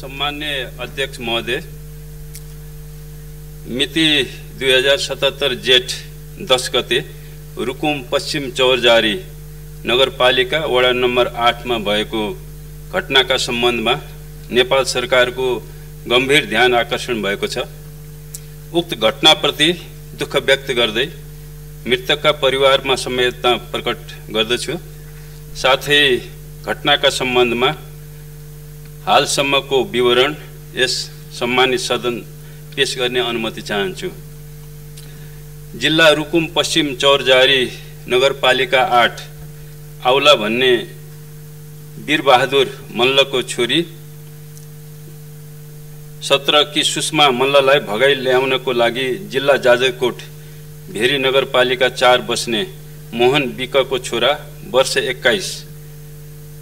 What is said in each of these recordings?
सम्मान्य अध्यक्ष महोदय मिति दुई हजार सतहत्तर जेठ दस गते रुकुम पश्चिम चौरजारी नगरपालिका वडा नम्बर आठमा भएको घटनाका सम्बन्धमा नेपाल सरकारको गम्भीर ध्यान आकर्षण भएको छ। उक्त घटनाप्रति दुःख व्यक्त गर्दै मृतकका परिवारमा संवेदना प्रकट गर्दछु। साथै घटनाका सम्बन्धमा हालसम्मको विवरण यस सम्मानित सदन पेश गर्ने अनुमति चाहन्छु। जिल्ला रुकुम पश्चिम चौरजारी नगरपालिका आठ आउला भन्ने वीरबहादुर मल्लको छोरी सत्रकी सुषमा मल्ललाई भगाइ ल्याउनको लागि जिल्ला जाजरकोट भेरी नगरपालिका चार बस्ने मोहन विकको छोरा वर्ष एक्काइस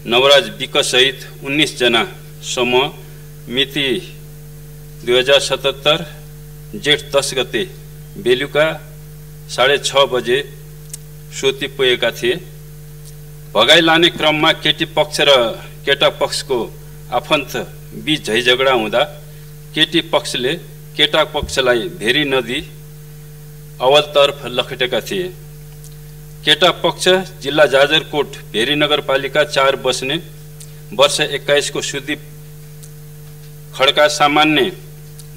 नवराज विकसहित उन्नाइसजना समूह मिति दुई हजार सतहत्तर जेठ दस गते बेलुका साढे छ बजे सोती पुगेका थिए। भगाइ लाने क्रममा केटी पक्ष र केटा पक्षको आफन्त बिच झैझगडा हुँदा केटी पक्षले केटा पक्षलाई भेरी नदी अवलतर्फ लखेटेका थिए। केटा पक्ष जिल्ला जाजरकोट भेरी नगरपालिका चार बस्ने वर्ष एक्काइसको सुदीप खड्का सामान्य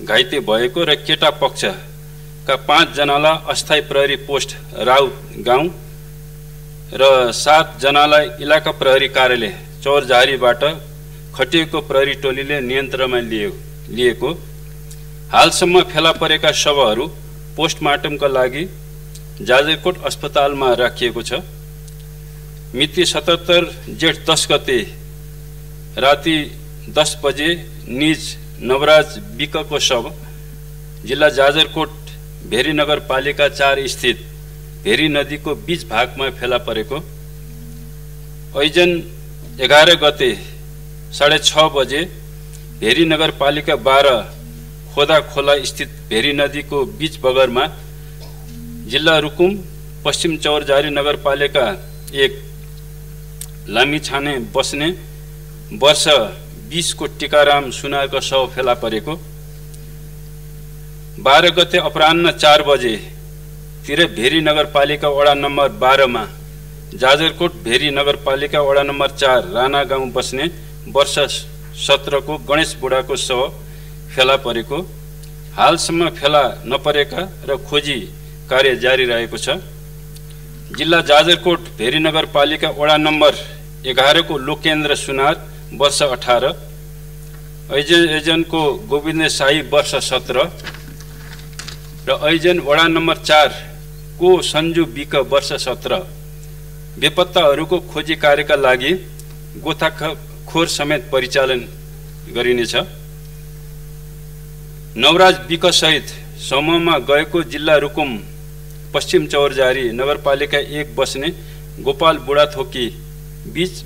घाइते भएको र केटा पक्षका पाँचजनालाई अस्थायी प्रहरी पोस्ट राउत गाउँ र सातजनालाई इलाका प्रहरी कार्यालय चौरझारीबाट खटिएको प्रहरी टोलीले नियन्त्रणमा लिए लिएको। हालसम्म फेला परेका शवहरू पोस्टमार्टमका लागि जाजरकोट अस्पतालमा राखिएको छ। मिति सतहत्तर जेठ दस गते राति दस बजे निज नवराज विकको शव जिल्ला जाजरकोट भेरी नगरपालिका चार स्थित भेरी नदीको बीच भागमा फेला परेको। ऐजन एघार गते साढे छ बजे भेरी नगरपालिका बाह्र खोदा खोला स्थित भेरी नदीको बीच बगरमा जिल्ला रुकुम पश्चिम चौरजारी नगरपालिका एक लामिछाने बस्ने वर्ष बिसको टिकाराम सुनारको शव फेला परेको। बाह्र गते अपरान्न चार बजेतिर भेरी नगरपालिका वडा नम्बर बाह्रमा जाजरकोट भेरी नगरपालिका वडा नम्बर चार राणा गाउँ बस्ने वर्ष सत्रको गणेश बुढाको शव फेला परेको। हालसम्म फेला नपरेका र खोजी कार्य जारी रहेको छ। जिल्ला जाजरकोट भेरी नगरपालिका वडा नम्बर एघारको लोकेन्द्र सुनार वर्ष अठार। ऐजन एजनको गोविन्द साई वर्ष सत्र। र ऐजन वडा नम्बर चारको सन्जु विक वर्ष सत्र। बेपत्ताहरूको खोजी कार्यका लागि गोताखोर समेत परिचालन गरिनेछ। नवराज विकसहित समूहमा गएको जिल्ला रुकुम पश्चिम चौरजारी नगरपालिका एक बस्ने गोपाल बुढाथोकी बिच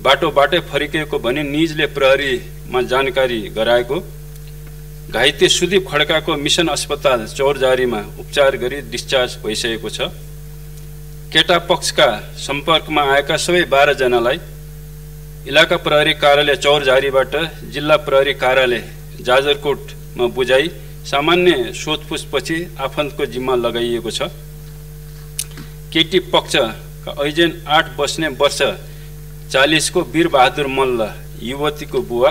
बाटोबाटै फर्किएको भने निजले प्रहरीमा जानकारी गराएको। घाइते सुदीप खड्काको मिसन अस्पताल चौरजारीमा उपचार गरी डिस्चार्ज भइसकेको छ। केटा पक्षका सम्पर्कमा आएका सबै बाह्रजनालाई इलाका प्रहरी कार्यालय चौरजारीबाट जिल्ला प्रहरी कार्यालय जाजरकोटमा बुझाइ सामान्य सोधपुछपछि आफन्तको जिम्मा लगाइएको छ। केटी पक्षका ऐजेन आठ बस्ने वर्ष चालिसको वीरबहादुर मल्ल युवतीको बुवा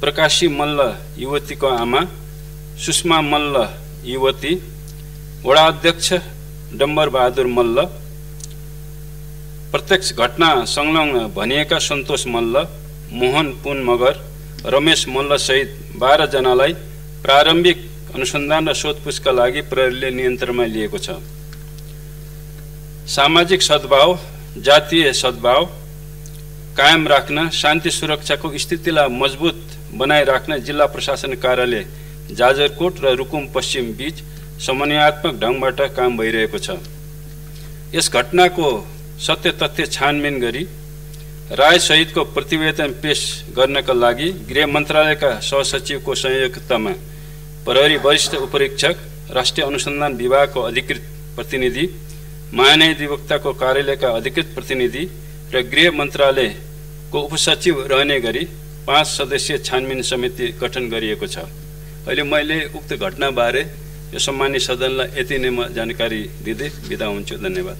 प्रकाशी मल्ल युवतीको आमा सुषमा मल्ल युवती वडा अध्यक्ष डम्बरबहादुर मल्ल प्रत्यक्ष घटना संलग्न भनिएका सन्तोष मल्ल मोहन पुन मगर रमेश मल्लसहित बाह्रजनालाई प्रारम्भिक अनुसन्धान र सोधपुछका लागि प्रहरीले नियन्त्रणमा लिएको छ। सामाजिक सद्भाव जातीय सद्भाव कायम राख्न शान्ति सुरक्षाको स्थितिलाई मजबुत बनाइराख्न जिल्ला प्रशासन कार्यालय जाजरकोट र रुकुम पश्चिम बीच समन्वयात्मक ढङ्गबाट काम भइरहेको छ। यस घटनाको सत्य तथ्य छानबिन गरी रायसहितको प्रतिवेदन पेश गर्नका लागि गृह मन्त्रालयका सहसचिवको संयोगतामा प्रहरी वरिष्ठ उपरीक्षक राष्ट्रिय अनुसन्धान विभागको अधिकृत प्रतिनिधि महान्यायाधिवक्ताको कार्यालयका अधिकृत प्रतिनिधि र गृह मन्त्रालयको उपसचिव रहने गरी पाँच सदस्यीय छानबिन समिति गठन गरिएको छ। अहिले मैले उक्त घटनाबारे यो सम्मानित सदनलाई यति नै म जानकारी दिँदै बिदा हुन्छु। धन्यवाद।